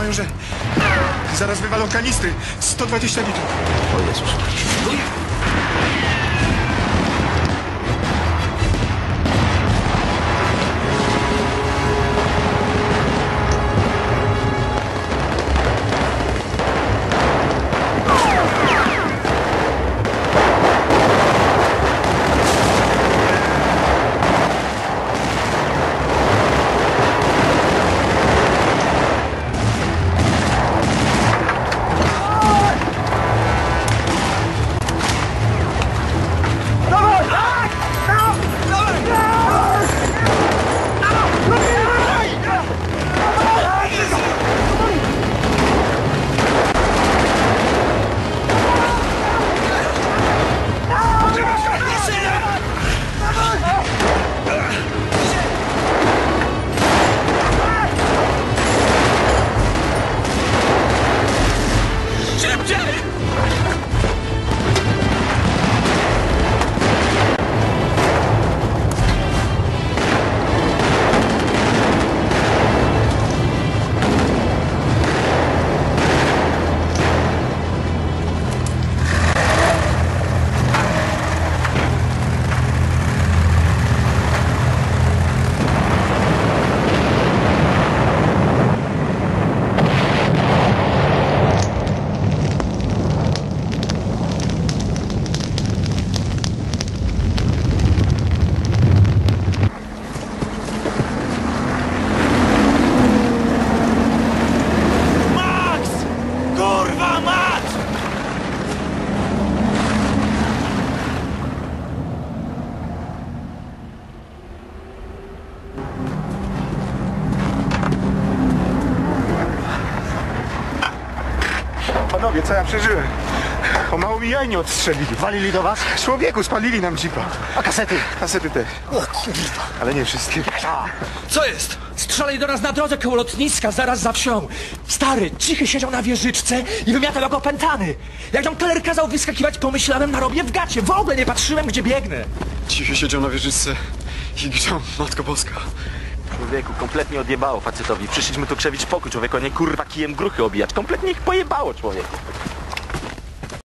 majorze. Zaraz wywalą kanistry. 120 litrów. O Jezus. jennie Panowie, co ja przeżyłem? O mało mi jaj nie odstrzelili. Walili do was? Człowieku, spalili nam jeepa. A kasety? Kasety też. Ale nie wszystkie. Co jest? Strzelali do nas na drodze koło lotniska, zaraz za wsią. Stary, cichy siedział na wieżyczce i wymiatał jak opętany. Jak tam Keller kazał wyskakiwać, pomyślałem, narobię w gacie. W ogóle nie patrzyłem, gdzie biegnę. Cichy siedział na wieżyczce i grzał Matko Boska. Człowieku, kompletnie odjebało facetowi. Przyszliśmy tu krzewić pokój, człowieku, a nie kurwa kijem gruchy obijać. Kompletnie ich pojebało, człowieku.